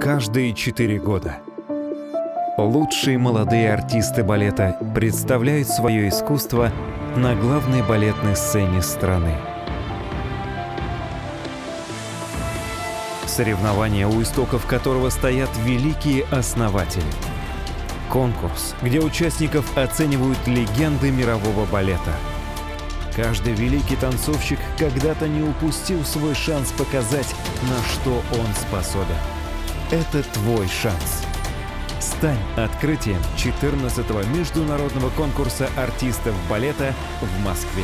каждые четыре года. Лучшие молодые артисты балета представляют свое искусство на главной балетной сцене страны. Соревнования, у истоков которого стоят великие основатели. Конкурс, где участников оценивают легенды мирового балета. Каждый великий танцовщик когда-то не упустил свой шанс показать, на что он способен. Это твой шанс. Стань открытием 14-го международного конкурса артистов балета в Москве.